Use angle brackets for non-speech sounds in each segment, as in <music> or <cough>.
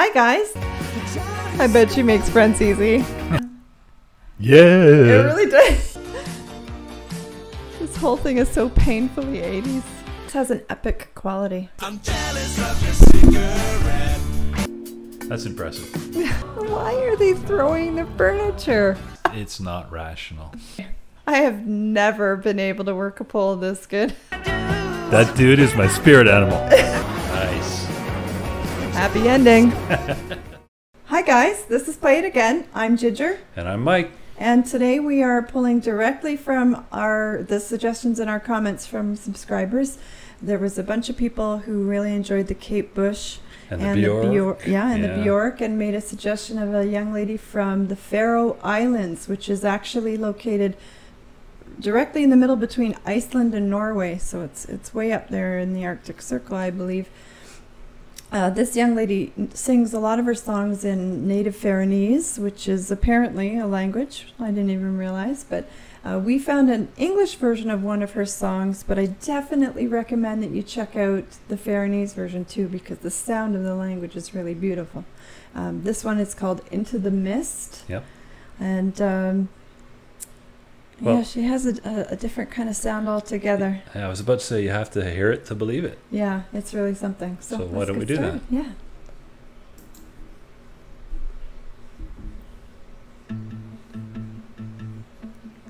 Hi, guys. I bet she makes friends easy. Yeah. It really does. This whole thing is so painfully 80s. This has an epic quality. That's impressive. <laughs> Why are they throwing the furniture? It's not rational. I have never been able to work a pole this good. That dude is my spirit animal. <laughs> nice. Happy ending. <laughs> Hi guys, this is Play It Again. I'm Ginger, And I'm Mike. and today we are pulling directly from our the suggestions and our comments from subscribers. There was a bunch of people who really enjoyed the Kate Bush And the Bjork. Bjor- yeah, and Yeah. the Bjork, and made a suggestion of a young lady from the Faroe Islands, which is actually located directly in the middle between Iceland and Norway. So it's it's way up there in the Arctic Circle, I believe. Uh, this young lady sings a lot of her songs in native Faroese, which is apparently a language I didn't even realize. But uh, we found an English version of one of her songs, but I definitely recommend that you check out the Faroese version too, because the sound of the language is really beautiful. Um, this one is called Into the Mist. Yep. And um, Well- yeah, she has a, a, a different kind of sound altogether. I was about to say you have to hear it to believe it. Yeah, it's really something. So, So why don't we get do that? Yeah.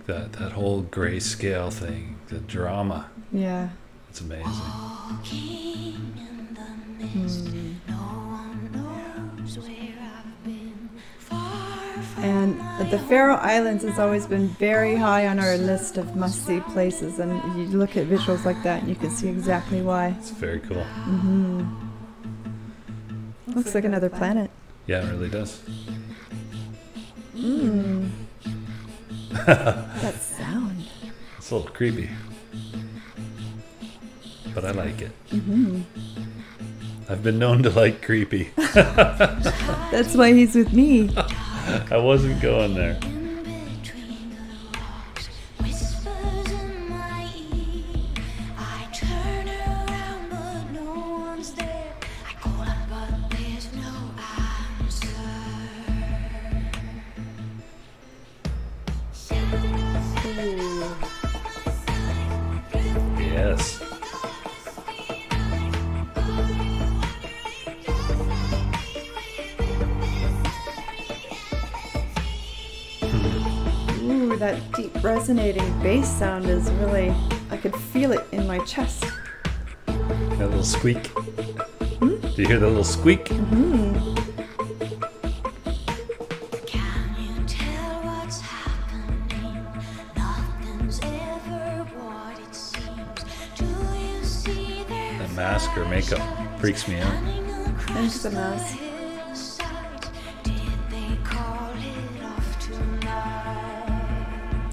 That that whole grayscale thing, the drama. Yeah. It's amazing. Mm. And the Faroe Islands has always been very high on our list of must-see places, and you look at visuals like that, and you can see exactly why. It's very cool. hmm Looks like another planet. Yeah, it really does. Mm. <laughs> that sound. It's a little creepy. But I like it. hmm I've been known to like creepy. <laughs> That's why he's with me. <laughs> I wasn't going there. That deep resonating bass sound is really, I could feel it in my chest. That little squeak. Do you hear the little squeak? Mm. Can you tell what's happening? Nothing's ever what it seems. Do you see their That mask or makeup freaks me out. Thanks, the mask.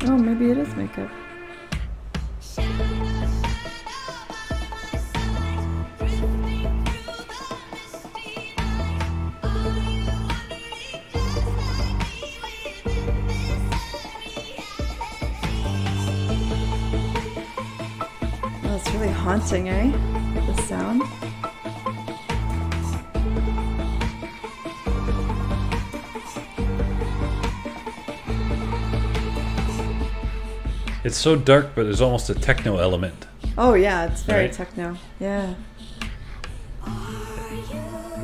Oh, maybe it is makeup. That's really haunting, eh? The sound. It's so dark, but there's almost a techno element. Oh yeah, it's very Right. techno. Yeah.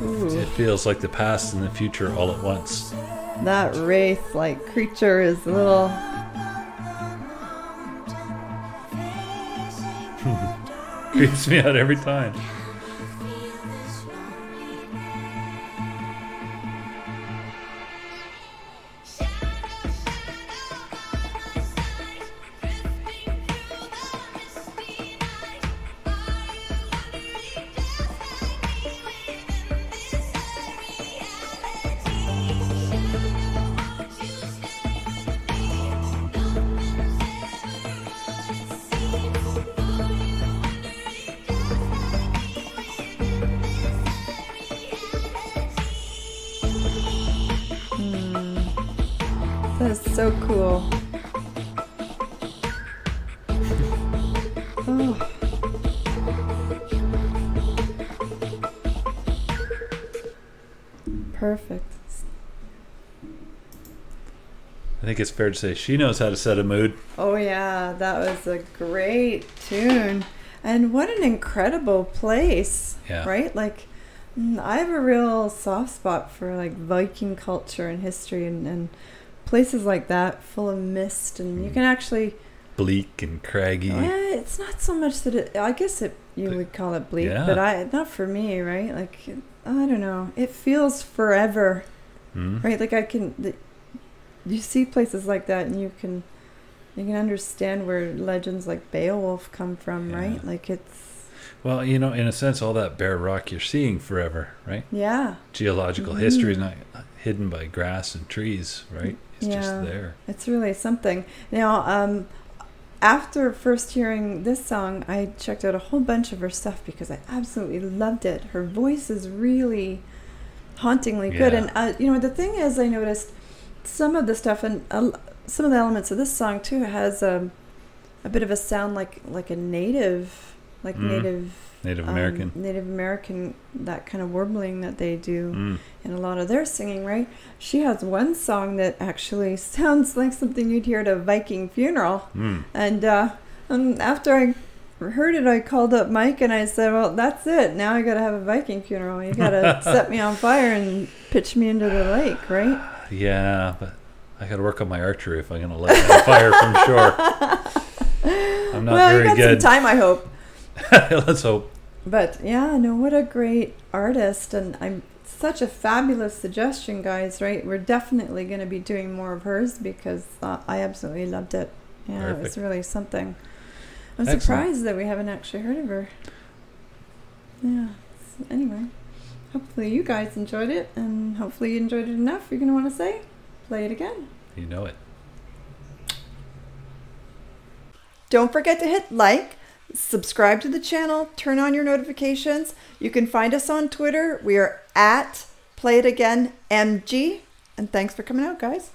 Ooh, It feels like the past and the future all at once. that wraith-like creature is a little. <laughs> Creeps me out every time. That is so cool. Oh. Perfect. I think it's fair to say she knows how to set a mood. Oh yeah, that was a great tune. And what an incredible place. Yeah. Right? Like mm, I have a real soft spot for like Viking culture and history and, and places like that full of mist and you Mm. can actually Bleak and craggy. Yeah, it's not so much that it I guess it you would call it bleak, Yeah. but I not for me, right? Like I don't know. It feels forever. Hmm? right like i can the, you see places like that and you can you can understand where legends like beowulf come from Yeah. right like it's Well, you know, in a sense, all that bare rock you're seeing forever, right? yeah Geological history is not hidden by grass and trees, right? It's Yeah. just there. it's really something now um after first hearing this song i checked out a whole bunch of her stuff because i absolutely loved it her voice is really hauntingly good Yeah. and uh, you know the thing is i noticed some of the stuff and uh, some of the elements of this song too has um, a bit of a sound like like a native like Mhm. native Native um, American. native american that kind of warbling that they do Mm. in a lot of their singing right she has one song that actually <laughs> sounds like something you'd hear at a viking funeral Mm. and uh, um, after I heard it, I called up Mike and I said, "Well, that's it. Now I got to have a Viking funeral. You got to <laughs> set me on fire and pitch me into the lake, right?" Yeah, but I got to work on my archery if I'm going to light on fire from shore. <laughs> I'm not well, you very got good. some time, I hope. <laughs> Let's hope. But yeah, no, what a great artist, and I'm such a fabulous suggestion, guys. Right? We're definitely going to be doing more of hers because uh, I absolutely loved it. Yeah, it was really something. I'm Excellent. surprised that we haven't actually heard of her. Yeah. Anyway, hopefully you guys enjoyed it, and hopefully you enjoyed it enough. You're gonna want to say, play it again. You know it. Don't forget to hit like, subscribe to the channel, turn on your notifications. You can find us on Twitter. We are at Play It Again MG. And thanks for coming out, guys.